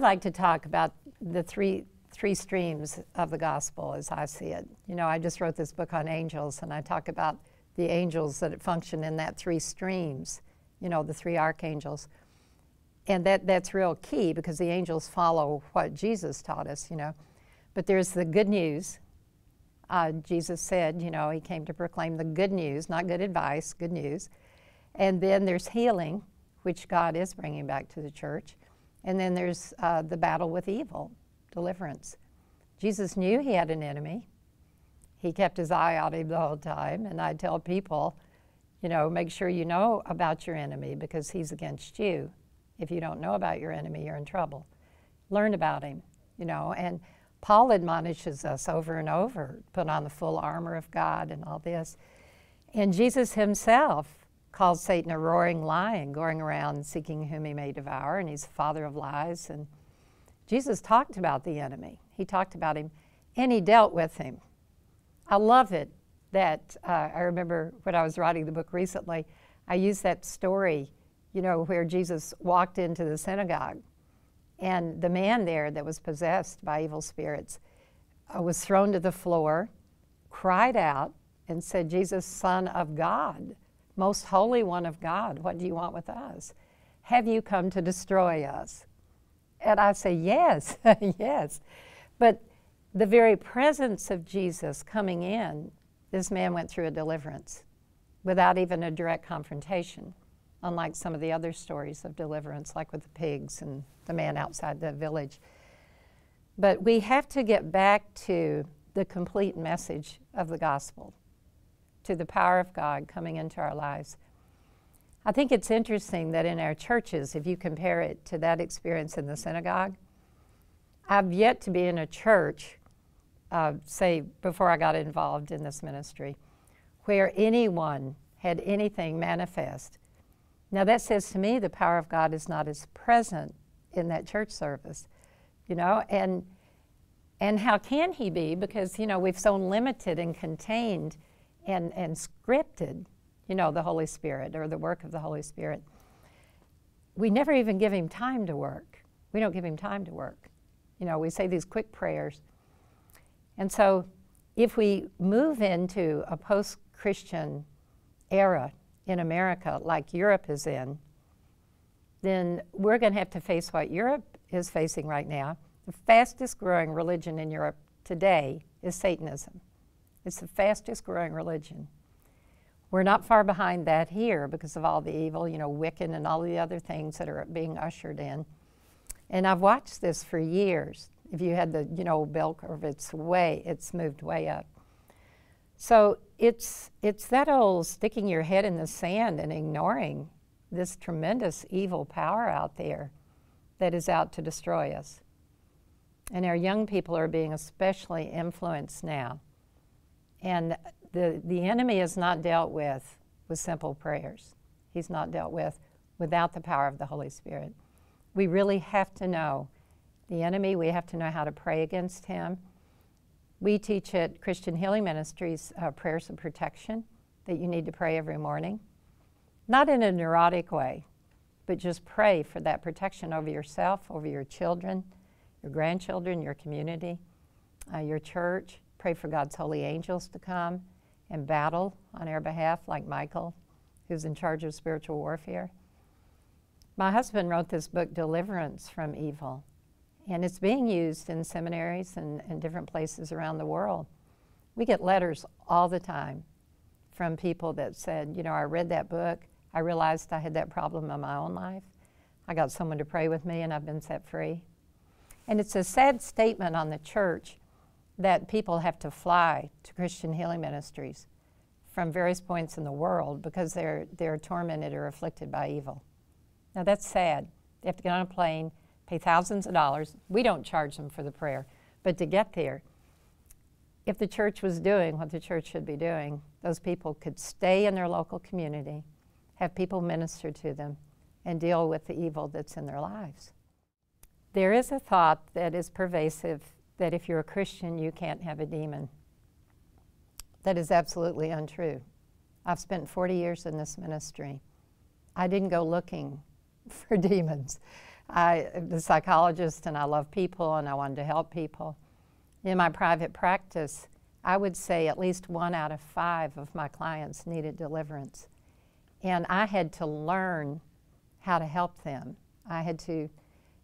would like to talk about the three three streams of the gospel as I see it. You know, I just wrote this book on angels, and I talk about the angels that function in that three streams. You know, the three archangels, and that that's real key because the angels follow what Jesus taught us. You know, but there's the good news. Uh, Jesus said, you know, he came to proclaim the good news, not good advice, good news. And then there's healing, which God is bringing back to the church. And then there's uh, the battle with evil, deliverance. Jesus knew he had an enemy. He kept his eye on him the whole time. And I tell people, you know, make sure you know about your enemy because he's against you. If you don't know about your enemy, you're in trouble. Learn about him, you know. And Paul admonishes us over and over put on the full armor of God and all this. And Jesus himself calls Satan a roaring lion, going around seeking whom he may devour, and he's the father of lies. And Jesus talked about the enemy. He talked about him, and he dealt with him. I love it that uh, I remember when I was writing the book recently, I used that story, you know, where Jesus walked into the synagogue, and the man there that was possessed by evil spirits uh, was thrown to the floor, cried out, and said, Jesus, Son of God most holy one of God, what do you want with us? Have you come to destroy us? And I say, Yes, yes. But the very presence of Jesus coming in, this man went through a deliverance without even a direct confrontation, unlike some of the other stories of deliverance, like with the pigs and the man outside the village. But we have to get back to the complete message of the gospel to the power of God coming into our lives. I think it's interesting that in our churches, if you compare it to that experience in the synagogue, I've yet to be in a church, uh, say, before I got involved in this ministry, where anyone had anything manifest. Now, that says to me the power of God is not as present in that church service, you know, and and how can he be? Because, you know, we've so limited and contained and, and scripted, you know, the Holy Spirit or the work of the Holy Spirit. We never even give him time to work. We don't give him time to work. You know, we say these quick prayers. And so if we move into a post Christian era in America like Europe is in, then we're going to have to face what Europe is facing right now. The fastest growing religion in Europe today is Satanism. It's the fastest growing religion. We're not far behind that here because of all the evil, you know, Wiccan and all the other things that are being ushered in. And I've watched this for years. If you had the, you know, bell curve, it's way, it's moved way up. So it's, it's that old sticking your head in the sand and ignoring this tremendous evil power out there that is out to destroy us. And our young people are being especially influenced now and the, the enemy is not dealt with with simple prayers. He's not dealt with without the power of the Holy Spirit. We really have to know the enemy, we have to know how to pray against him. We teach at Christian Healing Ministries uh, prayers of protection that you need to pray every morning. Not in a neurotic way, but just pray for that protection over yourself, over your children, your grandchildren, your community, uh, your church. Pray for God's holy angels to come and battle on our behalf, like Michael, who's in charge of spiritual warfare. My husband wrote this book, Deliverance from Evil, and it's being used in seminaries and, and different places around the world. We get letters all the time from people that said, you know, I read that book, I realized I had that problem in my own life. I got someone to pray with me, and I've been set free. And it's a sad statement on the church that people have to fly to Christian healing ministries from various points in the world because they're, they're tormented or afflicted by evil. Now that's sad. They have to get on a plane, pay thousands of dollars. We don't charge them for the prayer, but to get there, if the church was doing what the church should be doing, those people could stay in their local community, have people minister to them, and deal with the evil that's in their lives. There is a thought that is pervasive that if you're a Christian, you can't have a demon. That is absolutely untrue. I've spent 40 years in this ministry. I didn't go looking for demons. I'm a psychologist and I love people and I wanted to help people. In my private practice, I would say at least one out of five of my clients needed deliverance. And I had to learn how to help them. I had to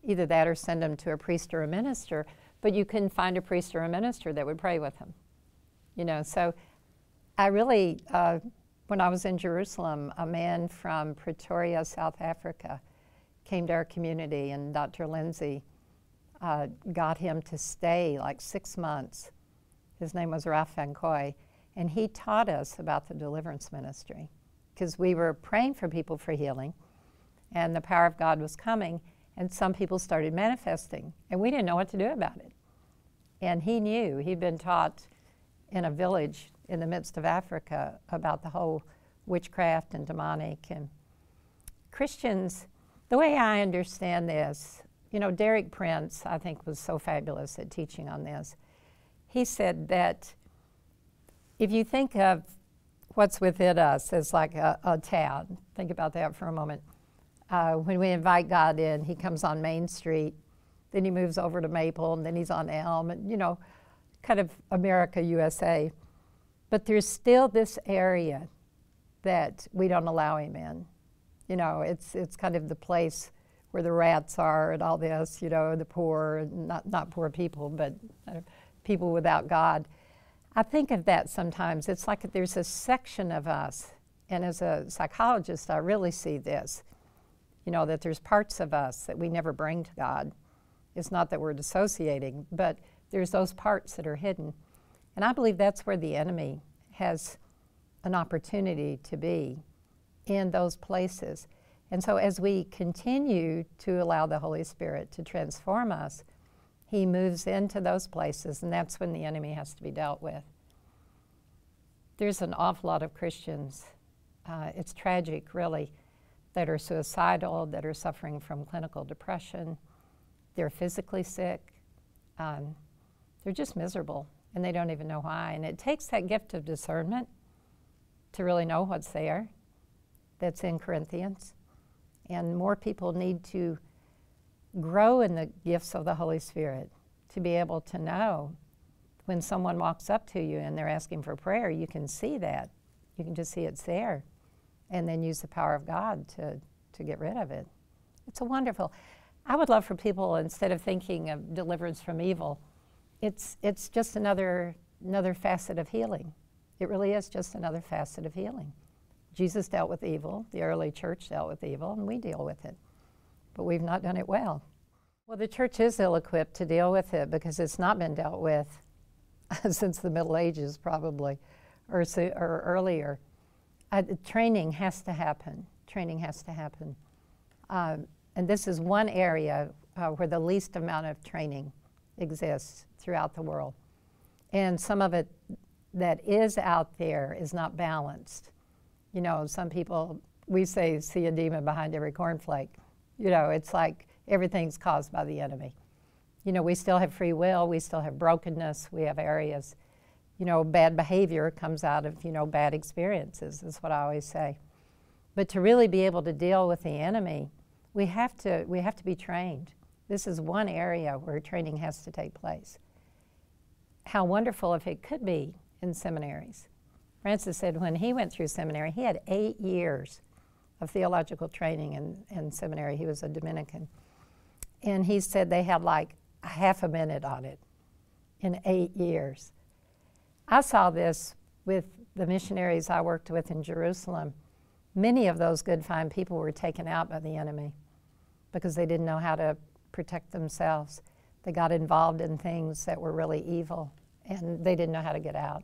either that or send them to a priest or a minister, but you couldn't find a priest or a minister that would pray with him. You know, so I really, uh, when I was in Jerusalem, a man from Pretoria, South Africa, came to our community, and Dr. Lindsay uh, got him to stay like six months. His name was Ralph Van Coy, and he taught us about the deliverance ministry because we were praying for people for healing, and the power of God was coming, and some people started manifesting, and we didn't know what to do about it. And he knew, he'd been taught in a village in the midst of Africa about the whole witchcraft and demonic. And Christians, the way I understand this, you know, Derek Prince, I think, was so fabulous at teaching on this. He said that if you think of what's within us as like a, a town, think about that for a moment. Uh, when we invite God in, He comes on Main Street, then He moves over to Maple, and then He's on Elm, and you know, kind of America, USA. But there's still this area that we don't allow him in. You know, it's, it's kind of the place where the rats are and all this, you know, the poor, not, not poor people, but uh, people without God. I think of that sometimes. It's like there's a section of us, and as a psychologist, I really see this, you know, that there's parts of us that we never bring to God. It's not that we're dissociating, but there's those parts that are hidden. And I believe that's where the enemy has an opportunity to be in those places. And so, as we continue to allow the Holy Spirit to transform us, He moves into those places, and that's when the enemy has to be dealt with. There's an awful lot of Christians, uh, it's tragic, really, that are suicidal, that are suffering from clinical depression, they're physically sick, um, they're just miserable and they don't even know why. And it takes that gift of discernment to really know what's there that's in Corinthians. And more people need to grow in the gifts of the Holy Spirit to be able to know when someone walks up to you and they're asking for prayer, you can see that. You can just see it's there. And then use the power of God to, to get rid of it. It's a wonderful. I would love for people, instead of thinking of deliverance from evil, it's, it's just another, another facet of healing. It really is just another facet of healing. Jesus dealt with evil, the early church dealt with evil, and we deal with it. But we've not done it well. Well, the church is ill equipped to deal with it because it's not been dealt with since the Middle Ages, probably, or, or earlier. Uh, training has to happen. Training has to happen. Um, and this is one area uh, where the least amount of training exists throughout the world. And some of it that is out there is not balanced. You know, some people, we say, see a demon behind every cornflake. You know, it's like everything's caused by the enemy. You know, we still have free will, we still have brokenness, we have areas. You know, bad behavior comes out of, you know, bad experiences, is what I always say. But to really be able to deal with the enemy, we have to, we have to be trained. This is one area where training has to take place. How wonderful if it could be in seminaries. Francis said when he went through seminary, he had eight years of theological training in, in seminary. He was a Dominican. And he said they had like a half a minute on it in eight years. I saw this with the missionaries I worked with in Jerusalem. Many of those good, fine people were taken out by the enemy because they didn't know how to protect themselves. They got involved in things that were really evil and they didn't know how to get out.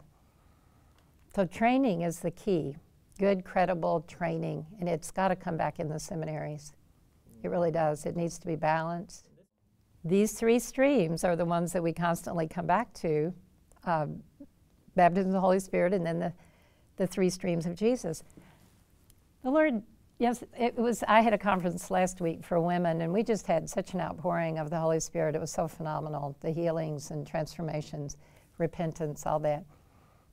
So, training is the key good, credible training, and it's got to come back in the seminaries. It really does. It needs to be balanced. These three streams are the ones that we constantly come back to um, baptism of the Holy Spirit, and then the, the three streams of Jesus. The Lord Yes, it was. I had a conference last week for women, and we just had such an outpouring of the Holy Spirit. It was so phenomenal the healings and transformations, repentance, all that.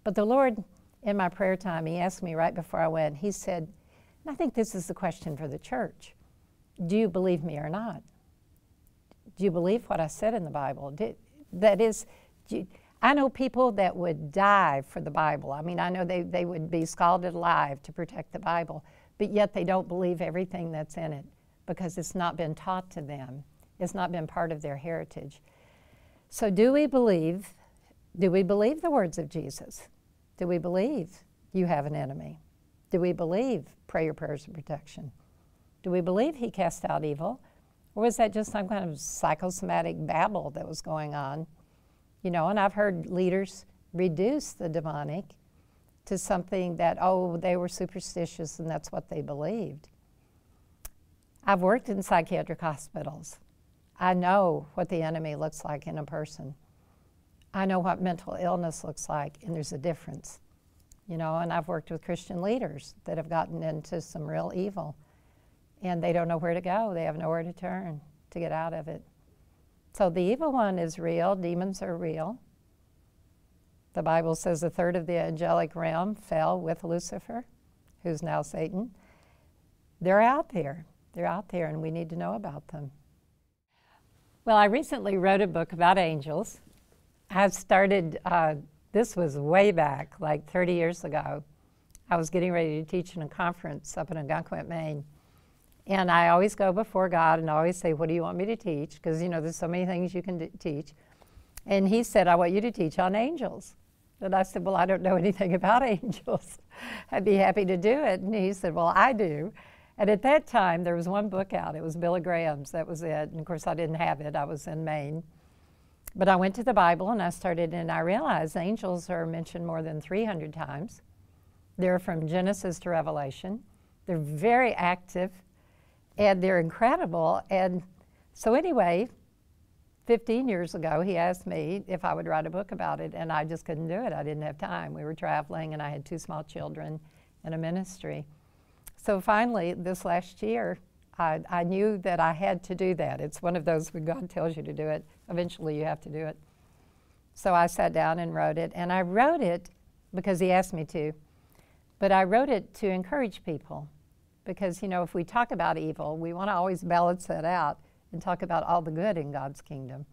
But the Lord, in my prayer time, He asked me right before I went, He said, I think this is the question for the church Do you believe me or not? Do you believe what I said in the Bible? That is, you, I know people that would die for the Bible. I mean, I know they, they would be scalded alive to protect the Bible, but yet they don't believe everything that's in it because it's not been taught to them. It's not been part of their heritage. So, do we believe? Do we believe the words of Jesus? Do we believe you have an enemy? Do we believe pray your prayers of protection? Do we believe he cast out evil? Or was that just some kind of psychosomatic babble that was going on? You know, and I've heard leaders reduce the demonic to something that, oh, they were superstitious and that's what they believed. I've worked in psychiatric hospitals. I know what the enemy looks like in a person. I know what mental illness looks like, and there's a difference. You know, and I've worked with Christian leaders that have gotten into some real evil, and they don't know where to go. They have nowhere to turn to get out of it. So the evil one is real, demons are real. The Bible says a third of the angelic realm fell with Lucifer, who's now Satan. They're out there. They're out there, and we need to know about them. Well, I recently wrote a book about angels. I started, uh, this was way back, like 30 years ago. I was getting ready to teach in a conference up in Ogunquit, Maine. And I always go before God and always say, What do you want me to teach? Because, you know, there's so many things you can teach. And he said, I want you to teach on angels. And I said, Well, I don't know anything about angels. I'd be happy to do it. And he said, Well, I do. And at that time, there was one book out. It was Billy Graham's. That was it. And of course, I didn't have it. I was in Maine. But I went to the Bible and I started, and I realized angels are mentioned more than 300 times. They're from Genesis to Revelation. They're very active and they're incredible. And so, anyway, 15 years ago, he asked me if I would write a book about it, and I just couldn't do it. I didn't have time. We were traveling, and I had two small children and a ministry. So finally, this last year, I, I, knew that I had to do that. It's one of those when God tells you to do it, eventually you have to do it. So I sat down and wrote it, and I wrote it because He asked me to, but I wrote it to encourage people. Because, you know, if we talk about evil, we want to always balance that out and talk about all the good in God's kingdom.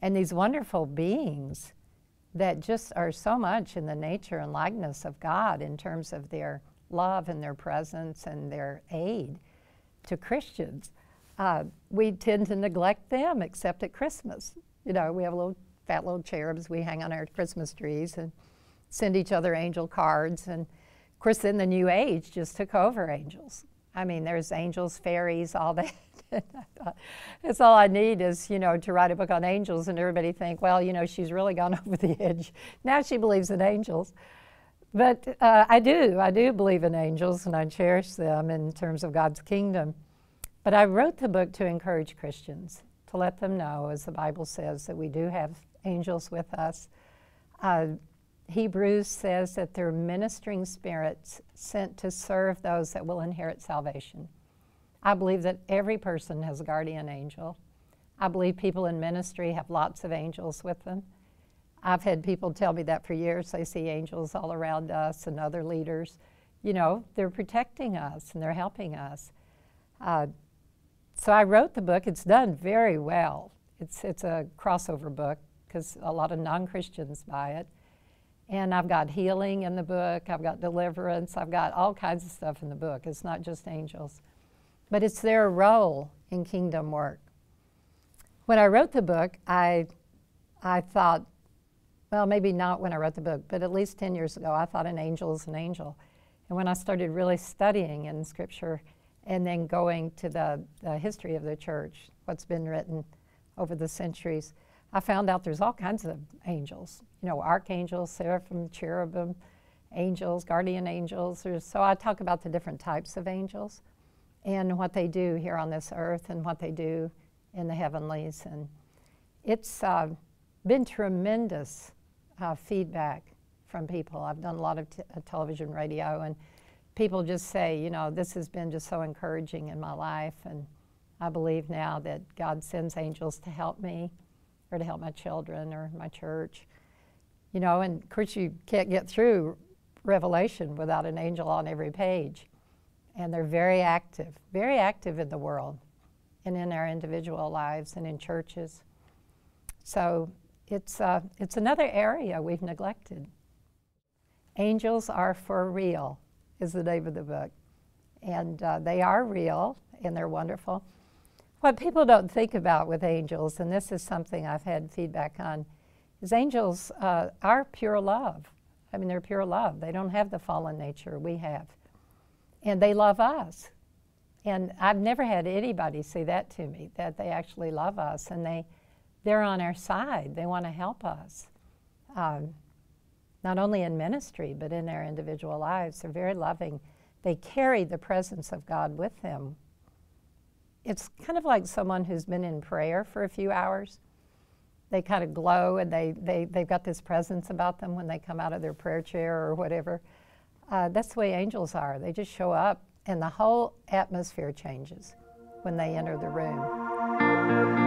And these wonderful beings that just are so much in the nature and likeness of God in terms of their love and their presence and their aid to Christians. Uh, we tend to neglect them except at Christmas. You know, we have little fat little cherubs we hang on our Christmas trees and send each other angel cards. And of course, then the new age just took over angels. I mean, there's angels, fairies, all that. That's all I need is, you know, to write a book on angels and everybody think, well, you know, she's really gone over the edge. Now she believes in angels. But uh, I do, I do believe in angels and I cherish them in terms of God's kingdom. But I wrote the book to encourage Christians, to let them know, as the Bible says, that we do have angels with us. Uh, Hebrews says that they're ministering spirits sent to serve those that will inherit salvation. I believe that every person has a guardian angel. I believe people in ministry have lots of angels with them. I've had people tell me that for years. They see angels all around us and other leaders. You know, they're protecting us and they're helping us. Uh, so I wrote the book. It's done very well. It's, it's a crossover book because a lot of non Christians buy it. And I've got healing in the book, I've got deliverance, I've got all kinds of stuff in the book. It's not just angels, but it's their role in kingdom work. When I wrote the book, I, I thought, well, maybe not when I wrote the book, but at least 10 years ago, I thought an angel is an angel. And when I started really studying in Scripture and then going to the, the history of the church, what's been written over the centuries, I found out there's all kinds of angels. You know, archangels, seraphim, cherubim, angels, guardian angels. There's, so I talk about the different types of angels and what they do here on this earth and what they do in the heavenlies. And it's uh, been tremendous uh, feedback from people. I've done a lot of uh, television, radio, and people just say, you know, this has been just so encouraging in my life. And I believe now that God sends angels to help me or to help my children or my church. You know, and of course, you can't get through Revelation without an angel on every page. And they're very active, very active in the world. and in our individual lives and in churches. So it's, uh, it's another area we've neglected. Angels are for real, is the name of the book. And uh, they are real and they're wonderful. What people don't think about with angels, and this is something I've had feedback on, is angels uh, are pure love. I mean, they're pure love. They don't have the fallen nature we have. And they love us. And I've never had anybody say that to me, that they actually love us and they, they're on our side. They want to help us. Um, not only in ministry, but in their individual lives. They're very loving. They carry the presence of God with them. It's kind of like someone who's been in prayer for a few hours. They kind of glow and they, they, they've got this presence about them when they come out of their prayer chair or whatever. Uh, that's the way angels are. They just show up and the whole atmosphere changes when they enter the room.